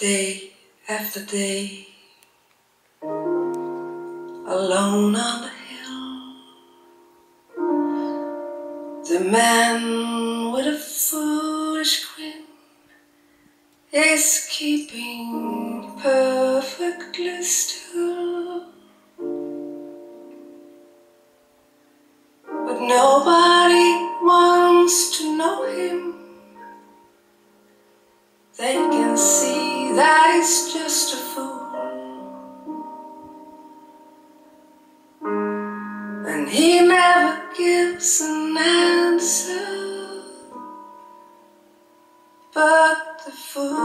day after day, alone on the hill. The man with a foolish grin is keeping perfectly still. But nobody wants to know him. They that he's just a fool. And he never gives an answer. But the fool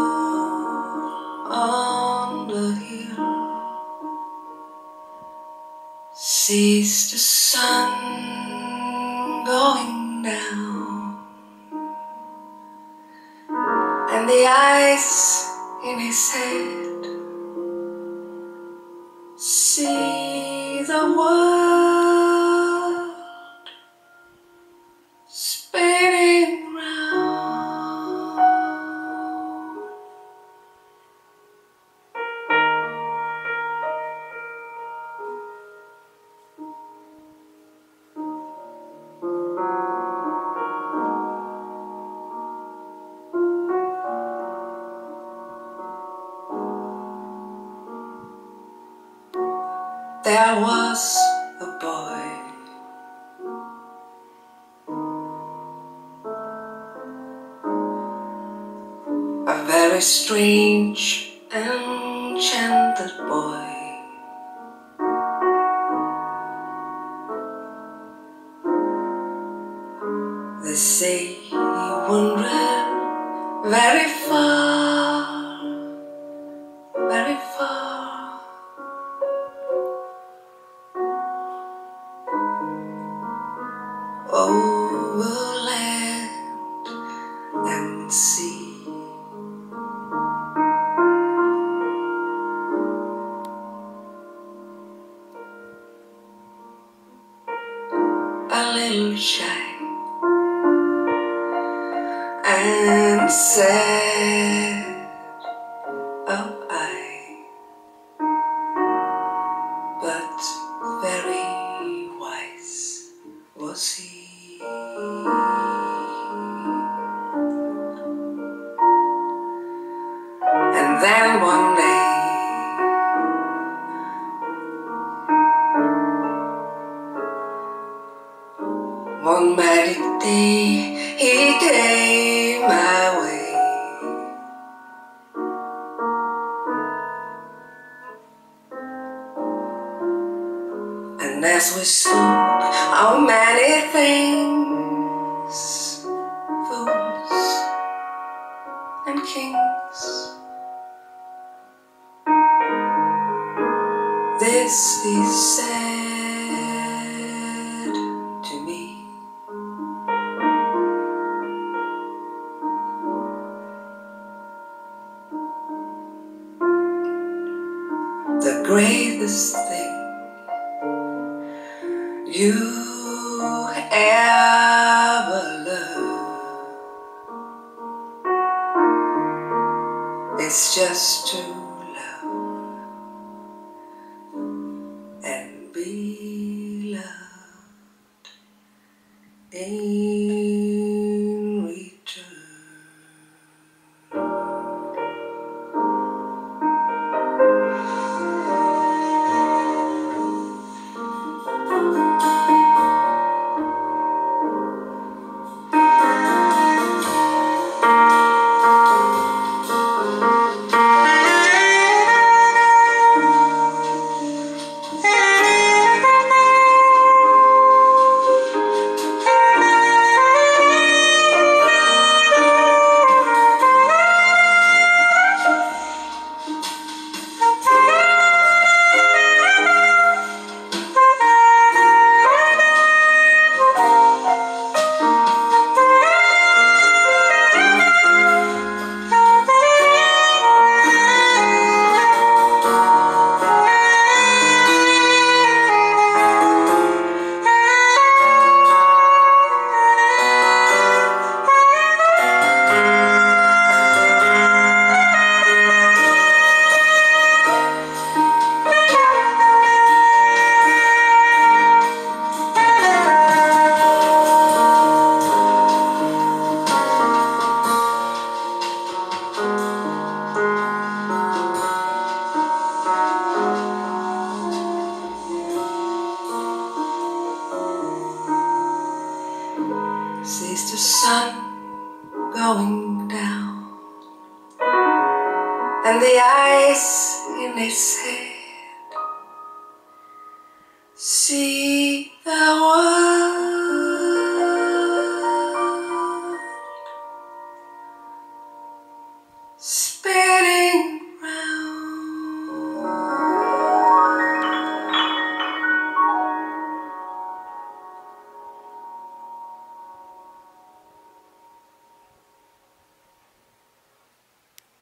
on the hill sees the sun going down and the eyes in his head see the world There was a boy. A very strange, enchanted boy. They say he wandered very far, A little shy and sad Oh, I, but very day, my way. And as we spoke of many things, fools and kings, this is said The greatest thing you ever loved is just to love and be loved. In sun going down. And the eyes in his head. See the world